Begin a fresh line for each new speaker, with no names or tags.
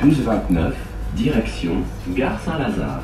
1229, direction Gare Saint-Lazare.